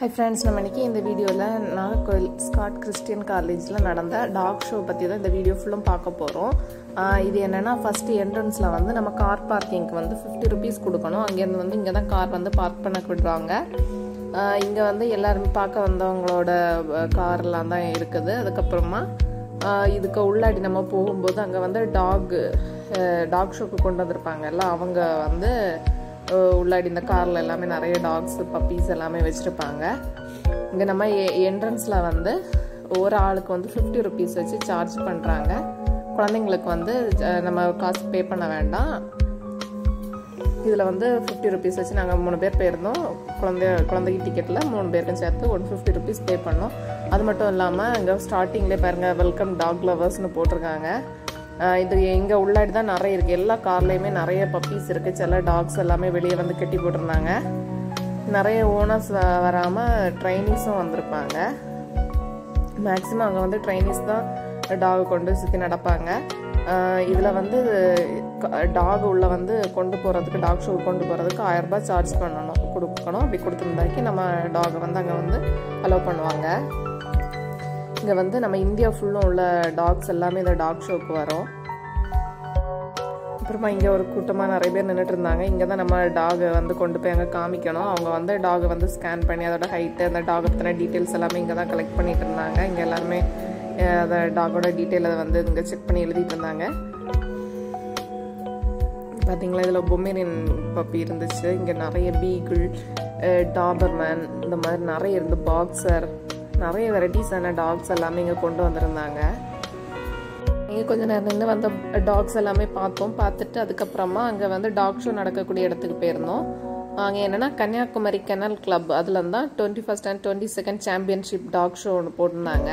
Hi friends நம்ம இன்றைக்கி இந்த வீடியோவில் நாகர்கோவில் ஸ்காட் கிறிஸ்டியன் காலேஜில் நடந்த டாக் ஷோ பற்றி தான் இந்த வீடியோ ஃபுல்லும் பார்க்க போகிறோம் இது என்னென்னா ஃபஸ்ட்டு என்ட்ரன்ஸில் வந்து நம்ம கார் பார்க்கிங்க்கு வந்து ஃபிஃப்டி ருபீஸ் கொடுக்கணும். அங்கேருந்து வந்து இங்கே தான் கார் வந்து பார்க் பண்ண விடுவாங்க இங்கே வந்து எல்லாருமே பார்க்க வந்தவங்களோட கார்லாம் தான் இருக்குது. அதுக்கப்புறமா இதுக்கு உள்ளாடி நம்ம போகும்போது அங்கே வந்து டாக் டாக் ஷோக்கு கொண்டு வந்திருப்பாங்கல்ல அவங்க வந்து உள்ளாடி இந்த காரில் எல்லாமே நிறைய டாக்ஸ் பப்பீஸ் எல்லாமே வச்சுருப்பாங்க. இங்கே நம்ம என்ட்ரன்ஸில் வந்து ஒரு ஆளுக்கு வந்து ஃபிஃப்டி ருபீஸ் வச்சு சார்ஜ் பண்ணுறாங்க குழந்தைங்களுக்கு வந்து நம்ம காசு பே பண்ண வேண்டாம். இதில் வந்து ஃபிஃப்டி ருபீஸ் வச்சு நாங்கள் மூணு பேர் போயிருந்தோம். குழந்தை குழந்தைக்கு டிக்கெட்டில் மூணு பேருக்கும் சேர்த்து ஒன் ஃபிஃப்டி ருபீஸ் பே பண்ணோம். அது மட்டும் இல்லாமல் இங்கே ஸ்டார்டிங்லேயே பாருங்கள் வெல்கம் டாக் லவர்ஸ்னு போட்டிருக்காங்க. இது எங்கே உள்ளாடி தான் நிறைய இருக்குது எல்லா கார்லேயுமே நிறைய பப்பீஸ் இருக்குது சில டாக்ஸ் எல்லாமே வெளியே வந்து கட்டி போட்டிருந்தாங்க. நிறைய ஓனர்ஸ் வராமல் ட்ரைனிஸும் வந்திருப்பாங்க. மேக்ஸிமம் அங்கே வந்து ட்ரைனிஸ் தான் டாக் கொண்டு சுற்றி நடப்பாங்க. இதில் வந்து டாக் உள்ளே வந்து கொண்டு போகிறதுக்கு டாக் ஷோ கொண்டு போகிறதுக்கு ஆயரரூபா சார்ஜ் பண்ணணும் கொடுக்கணும். அப்படி கொடுத்துருந்தாக்கி நம்ம டாகை வந்து அங்கே வந்து அலோவ் பண்ணுவாங்க. இங்கே வந்து நம்ம இந்தியா ஃபுல்லும் உள்ள டாக்ஸ் எல்லாமே இந்த டாக் ஷோக்கு வரும். அப்புறமா இங்கே ஒரு கூட்டமாக நிறைய பேர் நின்றுட்டு இருந்தாங்க. இங்கே தான் நம்ம டாகை வந்து கொண்டு போய் அங்கே காமிக்கணும். அவங்க வந்து டாகை வந்து ஸ்கேன் பண்ணி அதோட ஹைட்டு அந்த டாகை பற்றின டீட்டெயில்ஸ் எல்லாமே இங்கே தான் கலெக்ட் பண்ணிட்டு இருந்தாங்க. இங்கே எல்லாருமே அதை டாகோட டீட்டெயிலை வந்து இங்கே செக் பண்ணி எழுதிட்டு இருந்தாங்க. பார்த்தீங்களா இதில் பொம்மேரியன் பப்பி இருந்துச்சு. இங்கே நிறைய பீகிள் டாபர்மேன் இந்த மாதிரி நிறைய இருந்து பாக்ஸர் நிறைய வெரைட்டிஸான டாக்ஸ் எல்லாமே இங்கே கொண்டு வந்திருந்தாங்க. இங்கே கொஞ்சம் நேரம் நின்று வந்த டாக்ஸ் எல்லாமே பார்த்தோம். பார்த்துட்டு அதுக்கப்புறமா அங்கே வந்து டாக் ஷோ நடக்கக்கூடிய இடத்துக்கு போயிருந்தோம். அங்கே என்னென்னா கன்னியாகுமரி கெனல் கிளப் அதில் தான் twenty first and twenty second championship dog show ஒன்று போட்டிருந்தாங்க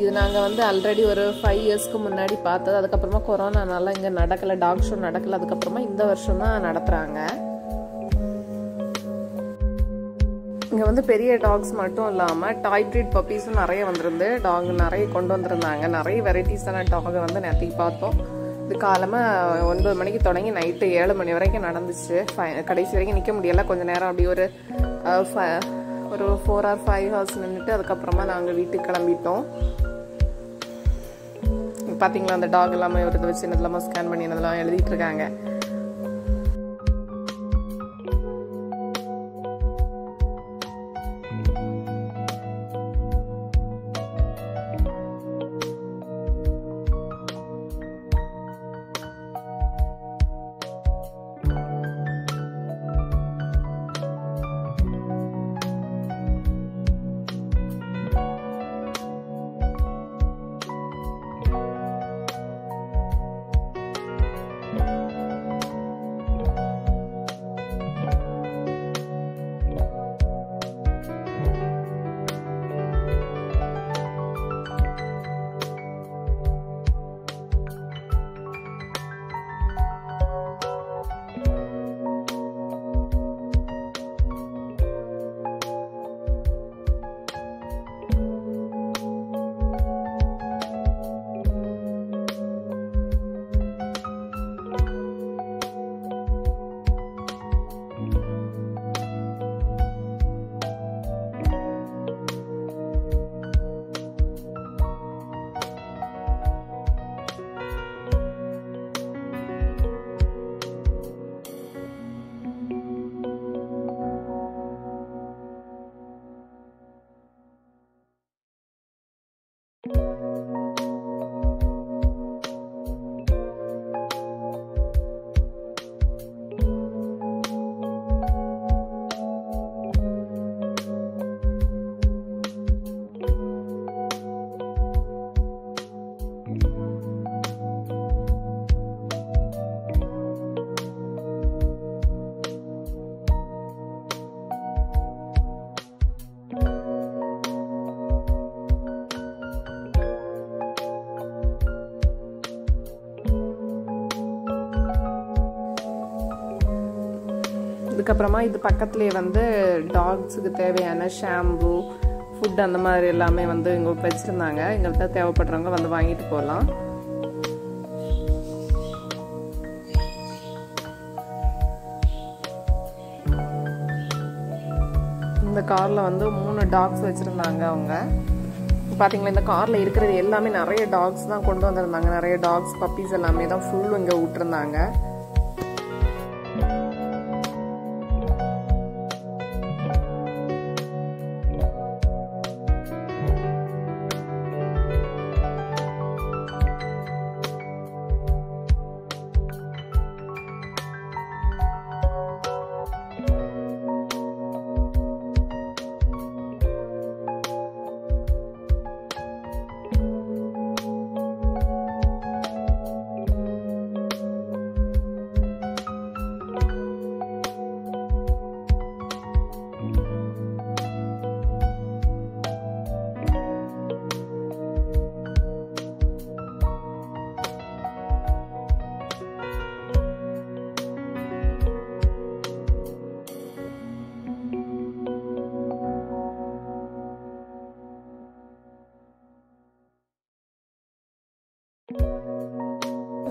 இது நாங்கள் வந்து ஆல்ரெடி ஒரு ஃபைவ் இயர்ஸ்க்கு முன்னாடி பார்த்தது. அதுக்கப்புறமா கொரோனானால இங்கே நடக்கலை டாக் ஷோ நடக்கலை. அதுக்கப்புறமா இந்த வருஷம் தான் நடத்துகிறாங்க இங்கே வந்து பெரிய டாக்ஸ் மட்டும் இல்லாமல் டாய் ட்ரீட் பப்பீஸும் நிறைய வந்திருந்து டாக் நிறைய கொண்டு வந்திருந்தாங்க. நிறைய வெரைட்டிஸான டாகை வந்து நேற்றுக்கு பார்த்தோம். இது காலமாக ஒன்பது மணிக்கு தொடங்கி நைட்டு ஏழு மணி வரைக்கும் நடந்துச்சு. கடைசி வரைக்கும் நிற்க முடியல. கொஞ்சம் நேரம் அப்படி ஒரு ஒரு ஃபோர் ஆர் ஃபைவ் ஹவர்ஸ் நின்றுட்டு அதுக்கப்புறமா நாங்கள் வீட்டுக்கு கிளம்பிட்டோம். பார்த்தீங்களா அந்த டாக் எல்லாமே ஒரு இதை வச்சு என்னதெல்லாமா ஸ்கேன் பண்ணி என்னதெல்லாம் எழுதிட்டு இருக்காங்க. அதுக்கப்புறமா இது பக்கத்துலேயே வந்து டாக்ஸுக்கு தேவையான ஷாம்பு ஃபுட் அந்த மாதிரி எல்லாமே வந்து இங்கே வச்சுருந்தாங்க. எங்கள்கிட்ட தேவைப்படுறவங்க வந்து வாங்கிட்டு போகலாம் இந்த காரில் வந்து மூணு டாக்ஸ் வச்சுருந்தாங்க அவங்க. பார்த்தீங்களா இந்த காரில் இருக்கிறது எல்லாமே நிறைய டாக்ஸ் தான் கொண்டு வந்திருந்தாங்க. நிறைய டாக்ஸ் பப்பீஸ் எல்லாமே தான் ஃபுல்லும் இங்கே விட்டுருந்தாங்க.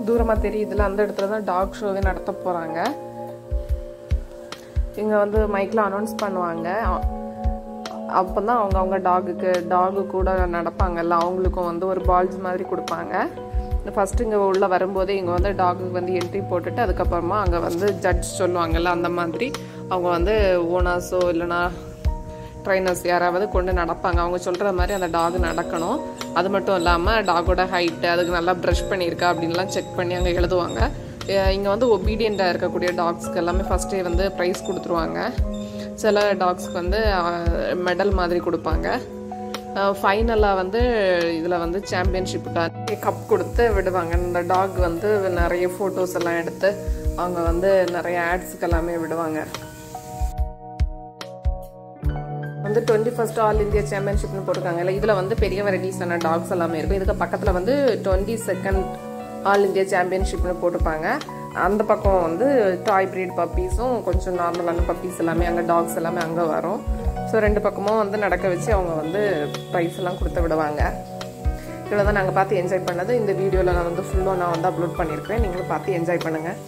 தூரமாக தெரியுதுல அந்த இடத்துல தான் டாக் ஷோவே நடத்த போகிறாங்க இங்கே வந்து மைக்கில் அனௌன்ஸ் பண்ணுவாங்க. அப்போ தான் அவங்க அவங்க டாகுக்கு டாகு கூட நடப்பாங்கல்ல அவங்களுக்கும் வந்து ஒரு பால்ஸ் மாதிரி கொடுப்பாங்க. ஃபஸ்ட்டு இங்கே உள்ளே வரும்போதே இங்கே வந்து டாகுக்கு வந்து என்ட்ரி போட்டுட்டு அதுக்கப்புறமா அங்கே வந்து ஜட்ஜ் சொல்லுவாங்கல்ல அந்த மாதிரி. அவங்க வந்து ஓனர்ஸோ இல்லைனா ட்ரைனர்ஸ் யாராவது கொண்டு நடப்பாங்க. அவங்க சொல்கிற மாதிரி அந்த டாக் நடக்கணும். அது மட்டும் இல்லாமல் டாகோட ஹைட்டு அதுக்கு நல்லா ப்ரஷ் பண்ணியிருக்கா அப்படின்லாம் செக் பண்ணி அங்கே எழுதுவாங்க. இங்கே வந்து ஒபீடியண்ட்டாக இருக்கக்கூடிய டாக்ஸ்க்கு எல்லாமே ஃபஸ்ட்டே வந்து ப்ரைஸ் கொடுத்துருவாங்க. சில டாக்ஸ்க்கு வந்து மெடல் மாதிரி கொடுப்பாங்க. ஃபைனலாக வந்து இதில் வந்து சாம்பியன்ஷிப்புக்காக கப் கொடுத்து விடுவாங்க. இந்த டாக் வந்து நிறைய ஃபோட்டோஸ் எல்லாம் எடுத்து அவங்க வந்து நிறைய ஆட்ஸுக்கு எல்லாமே விடுவாங்க. வந்து டுவெண்ட்டி ஃபஸ்ட் ஆல் இந்தியா சாம்பியன்ஷிப்னு போட்டிருக்காங்கல்ல இதில் வந்து பெரிய வெரைட்டிஸான டாக்ஸ் எல்லாமே இருக்கும். இதுக்கு பக்கத்தில் வந்து டுவெண்ட்டி செகண்ட் ஆல் இந்தியா சாம்பியன்ஷிப்னு போட்டிருப்பாங்க. அந்த பக்கம் வந்து டாய் பிரீட் பப்பீஸும் கொஞ்சம் நார்மலான பப்பீஸ் எல்லாமே அங்கே டாக்ஸ் எல்லாமே அங்கே வரும். ஸோ ரெண்டு பக்கமும் வந்து நடக்க வச்சு அவங்க வந்து ப்ரைஸ் எல்லாம் கொடுத்து விடுவாங்க. இதில் தான் நாங்கள் பார்த்து என்ஜாய் பண்ணது. இந்த வீடியோவில் நான் வந்து ஃபுல்லாக நான் வந்து அப்லோட் பண்ணியிருக்கேன் நீங்களும் பார்த்து என்ஜாய் பண்ணுங்கள்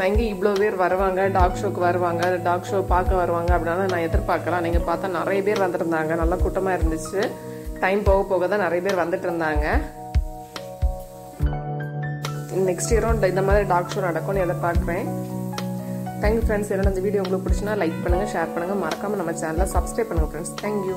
நான் இங்கே இவ்வளோ பேர் வருவாங்க? டாக் ஷோக்கு வருவாங்க. டாக் ஷோ பார்க்க வருவாங்க அப்படின்னா நான் எதிர்பார்க்கலாம். நீங்கள் பார்த்தா நிறைய பேர் வந்துருந்தாங்க. நல்லா கூட்டமாக இருந்துச்சு. டைம் போக போக தான் நிறைய பேர் வந்துட்டு இருந்தாங்க. நெக்ஸ்ட் இயரும் இந்த மாதிரி டாக் ஷோ நடக்கும்னு எதிர்பார்க்குறேன். தேங்க்யூ ஃப்ரெண்ட்ஸ் என்னோட இந்த வீடியோ உங்களுக்கு பிடிச்சினா லைக் பண்ணுங்கள் ஷேர் பண்ணுங்கள் மறக்காமல் நம்ம சேனலை சப்ஸ்கிரைப் பண்ணுங்கள் ஃப்ரெண்ட்ஸ் தேங்க்யூ